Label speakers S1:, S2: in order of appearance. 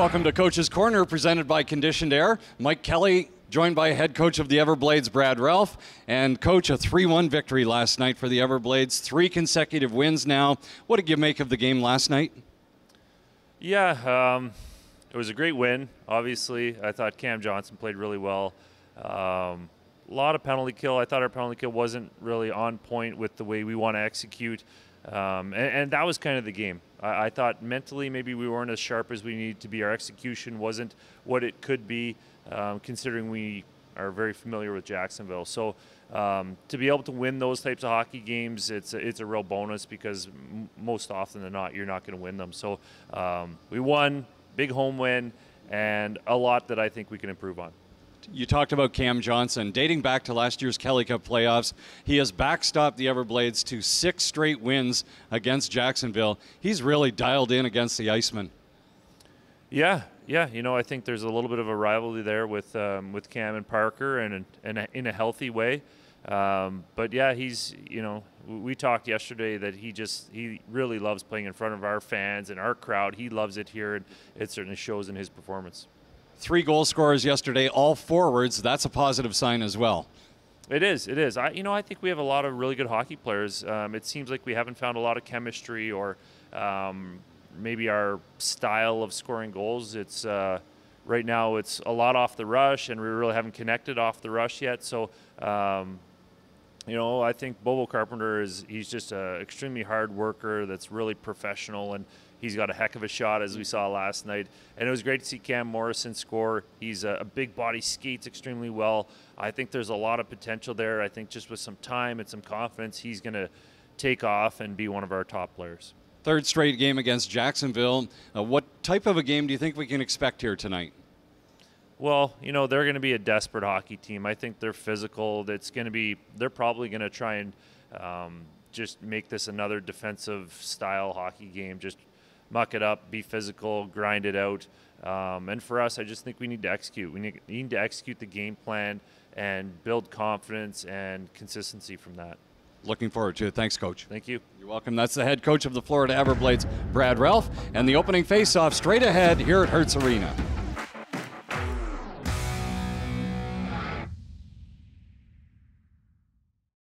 S1: Welcome to Coach's Corner, presented by Conditioned Air. Mike Kelly, joined by head coach of the Everblades, Brad Ralph. And coach, a 3 1 victory last night for the Everblades. Three consecutive wins now. What did you make of the game last night?
S2: Yeah, um, it was a great win. Obviously, I thought Cam Johnson played really well. Um, a lot of penalty kill. I thought our penalty kill wasn't really on point with the way we want to execute. Um, and, and, that was kind of the game. I, I, thought mentally maybe we weren't as sharp as we needed to be. Our execution wasn't what it could be, um, considering we are very familiar with Jacksonville. So um, to be able to win those types of hockey games, it's a, it's a real bonus because m- most often than not, you're not going to win them. So um, we won, big home win, and a lot that I think we can improve on
S1: you talked about Cam Johnson. Dating back to last year's Kelly Cup playoffs, he has backstopped the Everblades to six straight wins against Jacksonville. He's really dialed in against the Icemen.
S2: Yeah, yeah. You know, I think there's a little bit of a rivalry there with um, with Cam and Parker, and, and in a healthy way. Um, but yeah, he's you know we talked yesterday that he just he really loves playing in front of our fans and our crowd. He loves it here, and it certainly shows in his performance
S1: three goal scorers yesterday, all forwards. That's a positive sign as well.
S2: It is. It is. I, you know, I think we have a lot of really good hockey players. Um, it seems like we haven't found a lot of chemistry or um, maybe our style of scoring goals. It's uh, right now it's a lot off the rush, and we really haven't connected off the rush yet. So. Um, you know, I think Bobo Carpenter is he's just an extremely hard worker that's really professional and he's got a heck of a shot as we saw last night. And it was great to see Cam Morrison score. He's a, a big body, skates extremely well. I think there's a lot of potential there. I think just with some time and some confidence, he's going to take off and be one of our top players.
S1: Third straight game against Jacksonville. Uh, what type of a game do you think we can expect here tonight?
S2: Well, you know, they're going to be a desperate hockey team. I think they're physical. It's going to be, they're probably going to try and um, just make this another defensive style hockey game. Just muck it up, be physical, grind it out. Um, and for us, I just think we need to execute. We need, need to execute the game plan and build confidence and consistency from that.
S1: Looking forward to it. Thanks, Coach.
S2: Thank you.
S1: You're welcome. That's the head coach of the Florida Everblades, Brad Ralph, and the opening face-off straight ahead here at Hertz Arena.